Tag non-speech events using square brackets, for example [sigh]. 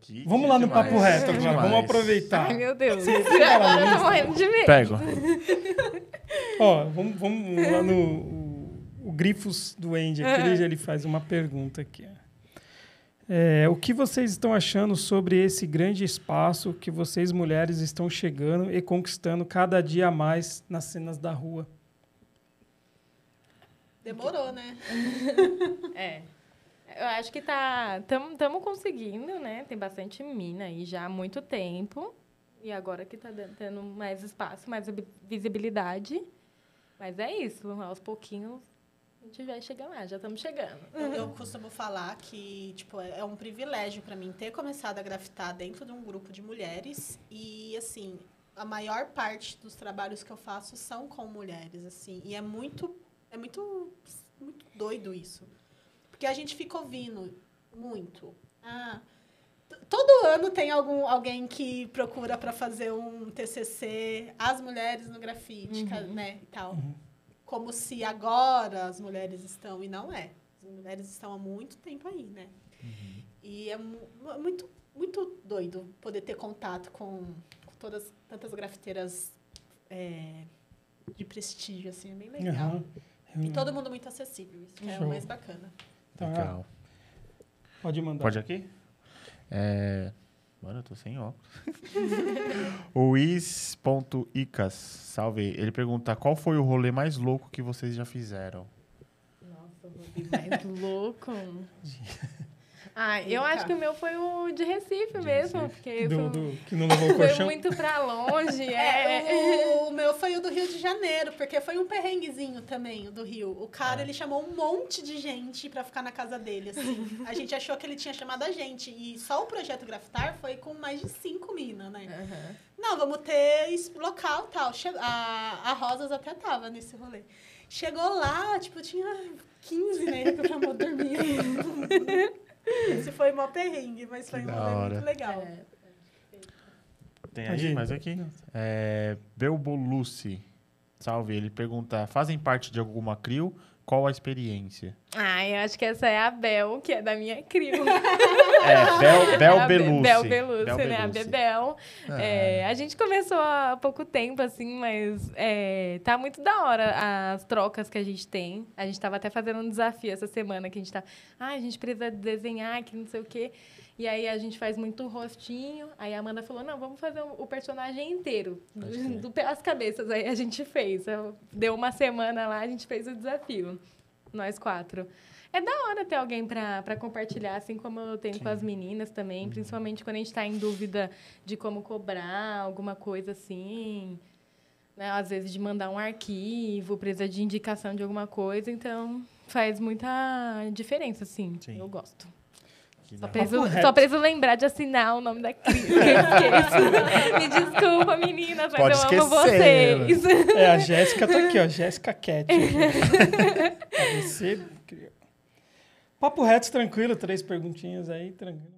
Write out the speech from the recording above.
Que Vamos que lá no demais, papo reto agora, demais. vamos aproveitar. Ai, meu Deus. Você eu tô lista. morrendo de medo. Pego. [laughs] Ó, vamos, vamos lá no o, o Grifos do Andy aqui, ele, ele faz uma pergunta aqui. É, o que vocês estão achando sobre esse grande espaço que vocês mulheres estão chegando e conquistando cada dia mais nas cenas da rua? Demorou, né? É. Eu acho que tá. Estamos conseguindo, né? Tem bastante mina aí já há muito tempo. E agora que tá dando- mais espaço, mais vi- visibilidade. Mas é isso, aos pouquinhos a gente vai chegar lá, já estamos chegando. Eu, eu costumo falar que tipo, é é um privilégio para mim ter começado a grafitar dentro de um grupo de mulheres e assim a maior parte dos trabalhos que eu faço são com mulheres assim e é muito é muito muito doido isso porque a gente fica ouvindo muito ah todo ano tem algum alguém que procura para fazer um TCC as mulheres no grafite ca- né e tal como se agora as mulheres estão e não é. As mulheres estão há muito tempo aí, né? E é mu- mu- muito muito doido poder ter contato com, com todas tantas grafiteiras é, de prestígio assim, é bem legal. E todo mundo muito acessível, isso que é o mais bacana. Tá, Legal. Pode mandar. Pode aqui? É... Mano, eu tô sem óculos. [laughs] o Is.icas, salve. Ele pergunta, qual foi o rolê mais louco que vocês já fizeram? Nossa, o Rodrigo mais louco. [laughs] Ah, eu acho que o meu foi o de Recife mesmo, porque Do, foi, do- que não levou o foi colchão? muito pra longe. [laughs] É, É, o, o meu foi o do Rio de Janeiro, porque foi um perrenguezinho também, o do Rio. O cara, ele chamou um monte de gente pra ficar na casa dele, assim. A gente achou que ele tinha chamado a gente. E só o Projeto Grafitar foi com mais de cinco minas, né? Aham. Não, vamos ter esse local e tal. Che- A, a Rosas até tava nesse rolê. Chegou lá, tipo, tinha 15, né? Que o amor dormia. Foi mó perrengue, mas foi um rolê muito legal. É. Tem Pode aí, mais aqui? É, Belbolucci, salve. Ele pergunta, fazem parte de alguma CRIO? Qual a experiência? Ah, eu acho que essa é a Bel, que é da minha crio. [laughs] É, Bel, [laughs] Bel a Be- Belucci. Bel Belucci, Bel né? A. Bebel. É, a gente começou há pouco tempo, assim, mas é, tá muito da hora as trocas que a gente tem. A gente tava até fazendo um desafio essa semana, que a gente tá... Ah, a gente precisa desenhar, que não sei o quê. E aí a gente faz muito rostinho. Aí a Amanda falou, não, vamos fazer o personagem inteiro, ser. do, às cabeças. Aí a gente fez. Deu uma semana lá, a gente fez o desafio. Nós quatro. É da hora ter alguém pra compartilhar, assim como eu tenho com as meninas também, principalmente quando a gente tá em dúvida de como cobrar alguma coisa assim. Né? Às vezes de mandar um arquivo, precisa de indicação de alguma coisa, então faz muita diferença, assim. Sim. Eu gosto. Só preciso, só preciso lembrar de assinar o nome da Cris. Me desculpa, meninas, mas Pode eu amo esquecer, vocês. É, a Jéssica tá aqui, ó. Jéssica Cat. [laughs] Você. Papo reto, tranquilo. Três perguntinhas aí, tranquilo.